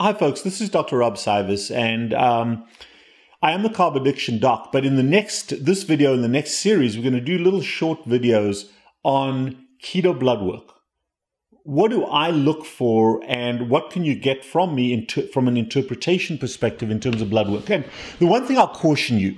Hi, folks. This is Dr. Rob Cywes, and um, I am the carb addiction doc. But in the next, this video, in the next series, we're going to do little short videos on keto blood work. What do I look for, and what can you get from me from an interpretation perspective in terms of blood work? And the one thing I'll caution you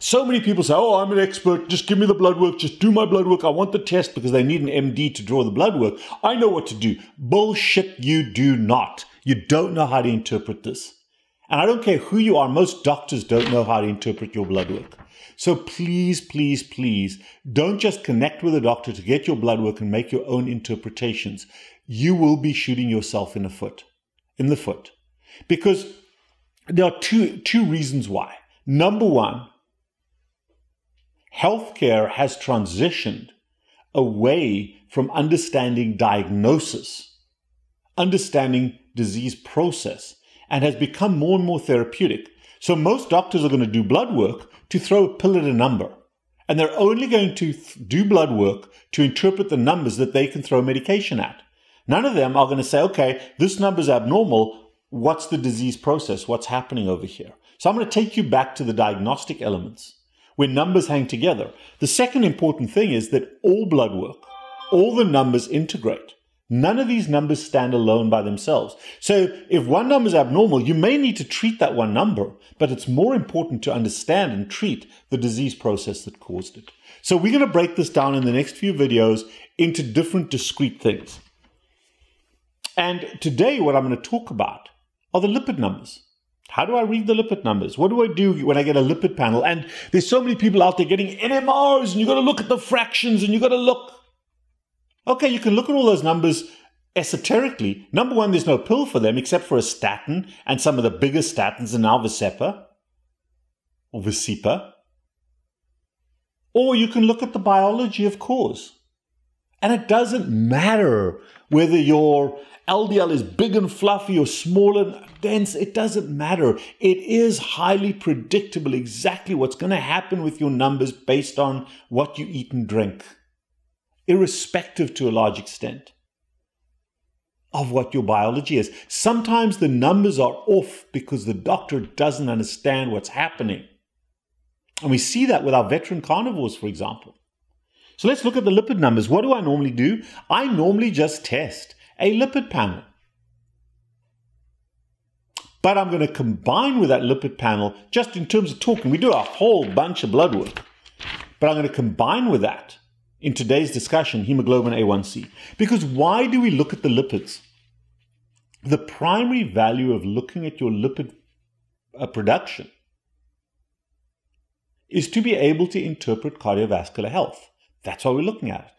so many people say, Oh, I'm an expert. Just give me the blood work. Just do my blood work. I want the test because they need an MD to draw the blood work. I know what to do. Bullshit, you do not. You don't know how to interpret this. And I don't care who you are, most doctors don't know how to interpret your blood work. So please, please, please don't just connect with a doctor to get your blood work and make your own interpretations. You will be shooting yourself in the foot, in the foot. Because there are two, two reasons why. Number one, healthcare has transitioned away from understanding diagnosis, understanding disease process and has become more and more therapeutic. So most doctors are going to do blood work to throw a pill at a number. And they're only going to th- do blood work to interpret the numbers that they can throw medication at. None of them are going to say, okay, this number is abnormal. What's the disease process? What's happening over here? So I'm going to take you back to the diagnostic elements where numbers hang together. The second important thing is that all blood work, all the numbers integrate. None of these numbers stand alone by themselves. So if one number is abnormal, you may need to treat that one number, but it's more important to understand and treat the disease process that caused it. So we're going to break this down in the next few videos into different discrete things. And today what I'm going to talk about are the lipid numbers. How do I read the lipid numbers? What do I do when I get a lipid panel? And there's so many people out there getting NMRs and you've got to look at the fractions and you've got to look Okay, you can look at all those numbers esoterically. Number one, there's no pill for them except for a statin and some of the bigger statins are now Vascepa or Vascepa. Or you can look at the biology of cause. And it doesn't matter whether your LDL is big and fluffy or small and dense. It doesn't matter. It is highly predictable exactly what's going to happen with your numbers based on what you eat and drink irrespective to a large extent of what your biology is. Sometimes the numbers are off because the doctor doesn't understand what's happening. And we see that with our veteran carnivores, for example. So let's look at the lipid numbers. What do I normally do? I normally just test a lipid panel. But I'm going to combine with that lipid panel just in terms of talking. We do a whole bunch of blood work. But I'm going to combine with that in today's discussion hemoglobin A1C. Because why do we look at the lipids? The primary value of looking at your lipid uh, production is to be able to interpret cardiovascular health. That's why we're looking at it.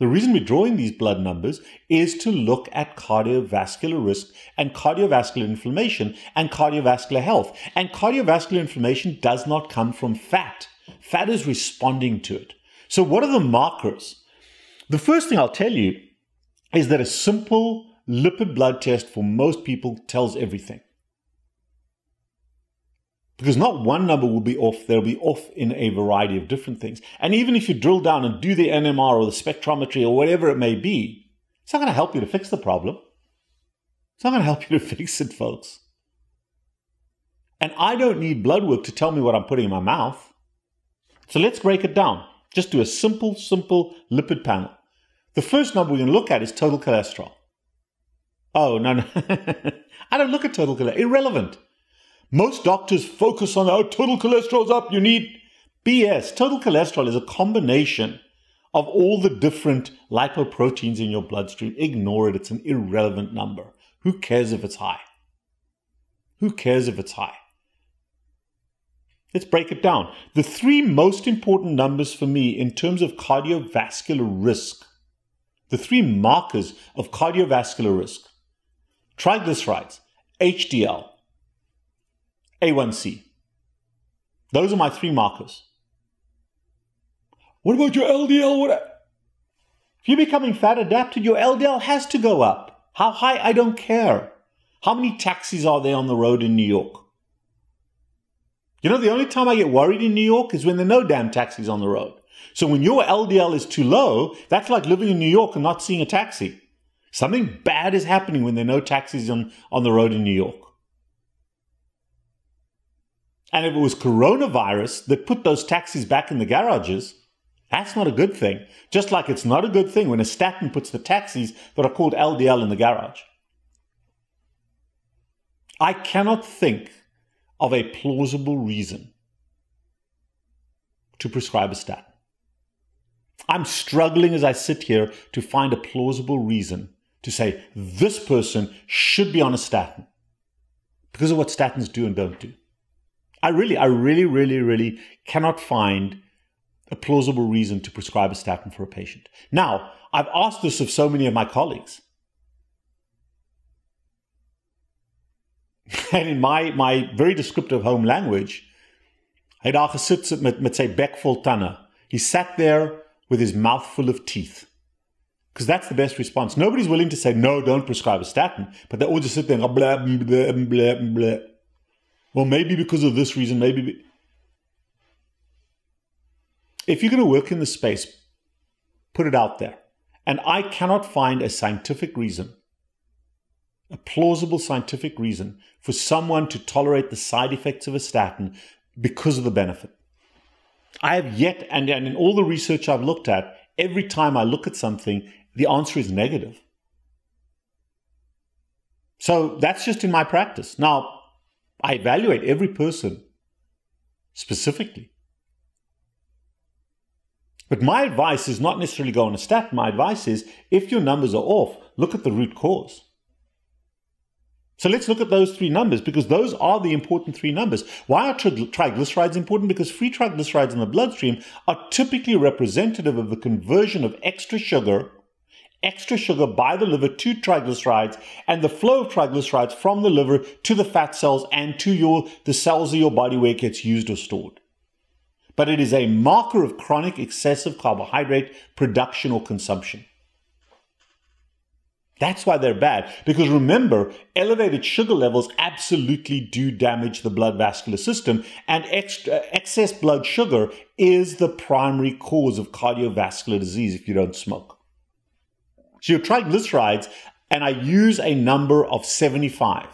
The reason we're drawing these blood numbers is to look at cardiovascular risk and cardiovascular inflammation and cardiovascular health. And cardiovascular inflammation does not come from fat. Fat is responding to it. So, what are the markers? The first thing I'll tell you is that a simple lipid blood test for most people tells everything. Because not one number will be off, they'll be off in a variety of different things. And even if you drill down and do the NMR or the spectrometry or whatever it may be, it's not going to help you to fix the problem. It's not going to help you to fix it, folks. And I don't need blood work to tell me what I'm putting in my mouth. So let's break it down. Just do a simple, simple lipid panel. The first number we're going to look at is total cholesterol. Oh, no, no. I don't look at total cholesterol. Irrelevant. Most doctors focus on, oh, total cholesterol's up. You need BS. Total cholesterol is a combination of all the different lipoproteins in your bloodstream. Ignore it. It's an irrelevant number. Who cares if it's high? Who cares if it's high? Let's break it down. The three most important numbers for me in terms of cardiovascular risk, the three markers of cardiovascular risk triglycerides, HDL, A1C. Those are my three markers. What about your LDL? What? If you're becoming fat adapted, your LDL has to go up. How high? I don't care. How many taxis are there on the road in New York? You know, the only time I get worried in New York is when there are no damn taxis on the road. So when your LDL is too low, that's like living in New York and not seeing a taxi. Something bad is happening when there are no taxis on, on the road in New York. And if it was coronavirus that put those taxis back in the garages, that's not a good thing. Just like it's not a good thing when a statin puts the taxis that are called LDL in the garage. I cannot think of a plausible reason to prescribe a statin. I'm struggling as I sit here to find a plausible reason to say this person should be on a statin because of what statins do and don't do. I really, I really, really, really cannot find a plausible reason to prescribe a statin for a patient. Now, I've asked this of so many of my colleagues. And in my, my very descriptive home language, daar gesit met met vol tande. He sat there with his mouth full of teeth. Because that's the best response. Nobody's willing to say, no, don't prescribe a statin, but they all just sit there and go, blah, blah, blah, blah. Well, maybe because of this reason, maybe. Be- if you're going to work in the space, put it out there. And I cannot find a scientific reason, a plausible scientific reason for someone to tolerate the side effects of a statin because of the benefit. I have yet, and, and in all the research I've looked at, every time I look at something, the answer is negative. So that's just in my practice. Now, I evaluate every person specifically. But my advice is not necessarily go on a stat. My advice is if your numbers are off, look at the root cause. So let's look at those three numbers because those are the important three numbers. Why are triglycerides important? Because free triglycerides in the bloodstream are typically representative of the conversion of extra sugar extra sugar by the liver to triglycerides and the flow of triglycerides from the liver to the fat cells and to your the cells of your body where it gets used or stored. But it is a marker of chronic excessive carbohydrate production or consumption. That's why they're bad. Because remember, elevated sugar levels absolutely do damage the blood vascular system, and extra, excess blood sugar is the primary cause of cardiovascular disease if you don't smoke. So your triglycerides, and I use a number of 75.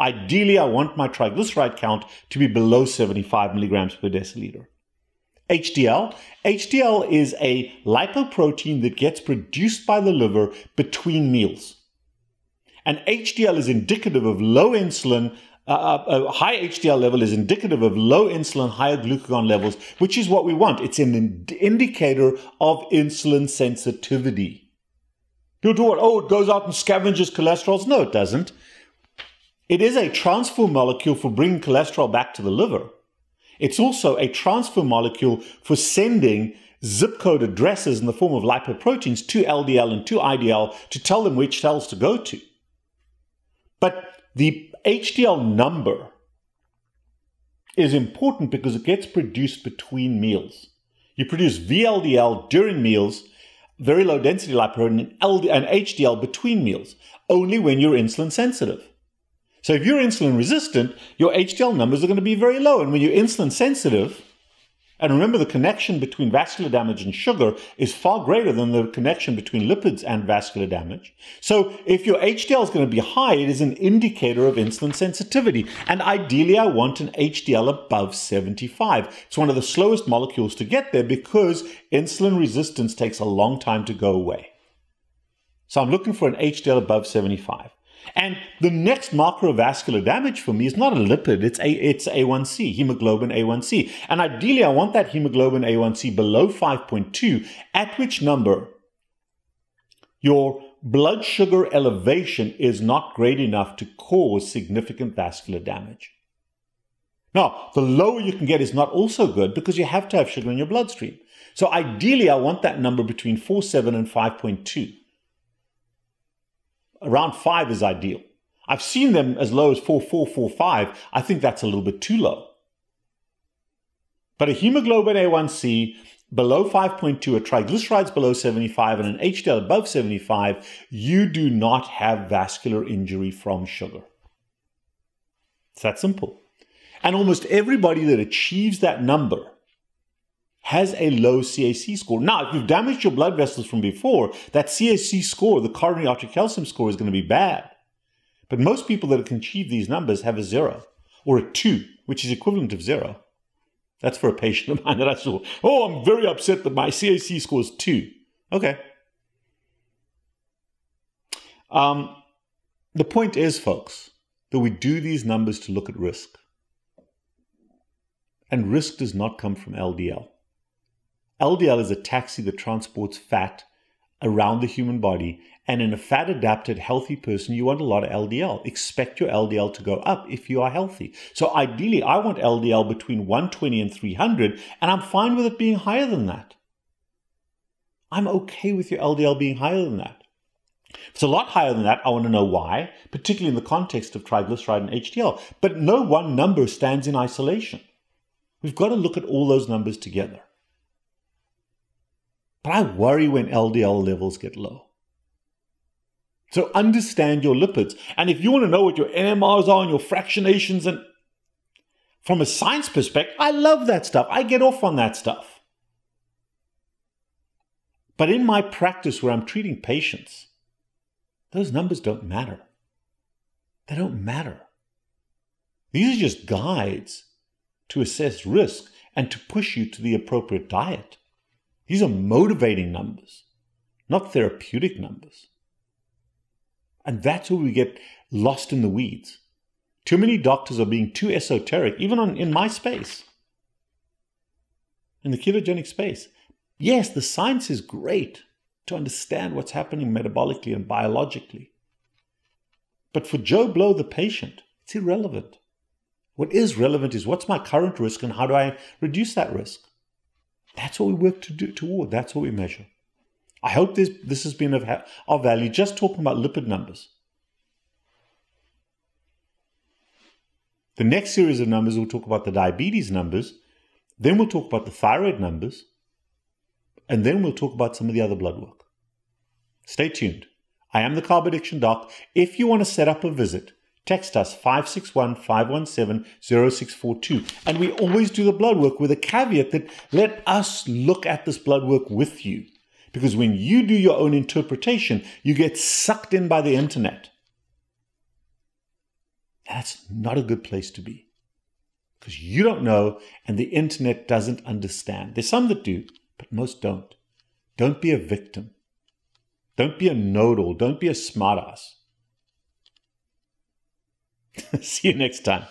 Ideally, I want my triglyceride count to be below 75 milligrams per deciliter. HDL. HDL is a lipoprotein that gets produced by the liver between meals. And HDL is indicative of low insulin. Uh, uh, a high HDL level is indicative of low insulin, higher glucagon levels, which is what we want. It's an ind- indicator of insulin sensitivity. People do what? Oh, it goes out and scavenges cholesterols. No, it doesn't. It is a transfer molecule for bringing cholesterol back to the liver. It's also a transfer molecule for sending zip code addresses in the form of lipoproteins to LDL and to IDL to tell them which cells to go to. But the HDL number is important because it gets produced between meals. You produce VLDL during meals very low density lipoprotein and, and HDL between meals, only when you're insulin sensitive. So if you're insulin resistant, your HDL numbers are going to be very low. And when you're insulin sensitive, and remember, the connection between vascular damage and sugar is far greater than the connection between lipids and vascular damage. So, if your HDL is going to be high, it is an indicator of insulin sensitivity. And ideally, I want an HDL above 75. It's one of the slowest molecules to get there because insulin resistance takes a long time to go away. So, I'm looking for an HDL above 75. And the next marker of vascular damage for me is not a lipid, it's, a, it's A1C, hemoglobin A1C. And ideally, I want that hemoglobin A1C below 5.2, at which number your blood sugar elevation is not great enough to cause significant vascular damage. Now, the lower you can get is not also good because you have to have sugar in your bloodstream. So ideally, I want that number between 4.7 and 5.2 around five is ideal. I've seen them as low as 4445. I think that's a little bit too low. But a hemoglobin A1C below 5.2, a triglycerides below 75, and an HDL above 75, you do not have vascular injury from sugar. It's that simple. And almost everybody that achieves that number has a low CAC score. Now, if you've damaged your blood vessels from before, that CAC score, the coronary artery calcium score, is going to be bad. But most people that can achieve these numbers have a zero or a two, which is equivalent of zero. That's for a patient of mine that I saw. Oh, I'm very upset that my CAC score is two. Okay. Um, the point is, folks, that we do these numbers to look at risk. And risk does not come from LDL. LDL is a taxi that transports fat around the human body. And in a fat adapted, healthy person, you want a lot of LDL. Expect your LDL to go up if you are healthy. So ideally, I want LDL between 120 and 300, and I'm fine with it being higher than that. I'm okay with your LDL being higher than that. If it's a lot higher than that, I want to know why, particularly in the context of triglyceride and HDL. But no one number stands in isolation. We've got to look at all those numbers together. But I worry when LDL levels get low. So understand your lipids. And if you want to know what your NMRs are and your fractionations and from a science perspective, I love that stuff. I get off on that stuff. But in my practice where I'm treating patients, those numbers don't matter. They don't matter. These are just guides to assess risk and to push you to the appropriate diet. These are motivating numbers, not therapeutic numbers. And that's where we get lost in the weeds. Too many doctors are being too esoteric, even on, in my space, in the ketogenic space. Yes, the science is great to understand what's happening metabolically and biologically. But for Joe Blow, the patient, it's irrelevant. What is relevant is what's my current risk and how do I reduce that risk? That's what we work to do toward. That's what we measure. I hope this, this has been of, of value, just talking about lipid numbers. The next series of numbers, we'll talk about the diabetes numbers, then we'll talk about the thyroid numbers, and then we'll talk about some of the other blood work. Stay tuned. I am the Carb Addiction Doc. If you want to set up a visit, Text us 561 517 0642. And we always do the blood work with a caveat that let us look at this blood work with you. Because when you do your own interpretation, you get sucked in by the internet. That's not a good place to be. Because you don't know and the internet doesn't understand. There's some that do, but most don't. Don't be a victim. Don't be a know-it-all. Don't be a smartass. See you next time.